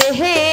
देहे